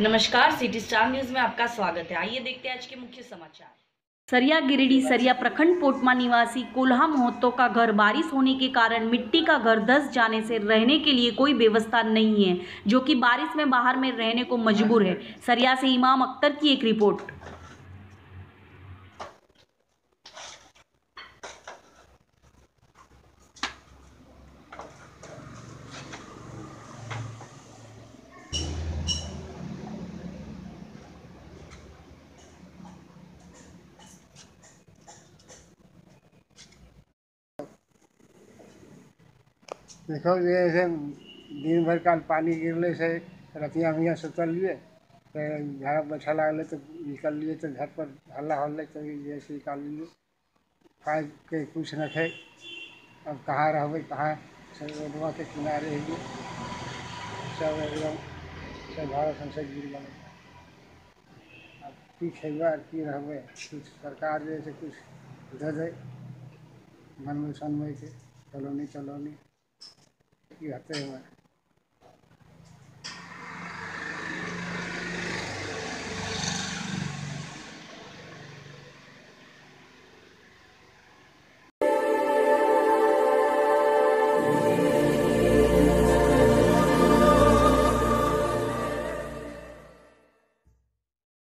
नमस्कार city star news में आपका स्वागत है। आइए देखते हैं आज के मुख्य समाचार। सरिया गिरिडीह सरिया प्रखंड पोटमा निवासी कोल्हा मोहतो का घर बारिश होने के कारण मिट्टी का घर धस जाने से रहने के लिए कोई व्यवस्था नहीं है, जो कि बारिश में बाहर में रहने को मजबूर है। सरिया से इमाम अख्तर की एक रिपोर्ट। देखो ऐसे दिन भर काल पानी गिरले से रतिया मियाँ सुतल लिए तो झाड़ा बैठा लागल तो निकल लिए तो घर पर हल्ला होल तो जैसे निकाल लिए। खाए के कुछ न थे, अब कहाँ रहबे, कहाँ सब रोडवा के किनारे ही सब एकदम सब झाड़ा संसद गिर गल अब की खेबे की रहबे, कुछ सरकार जैसे कुछ दे दे। मन में सन में के चलो नहीं चलो नहीं की हते हुए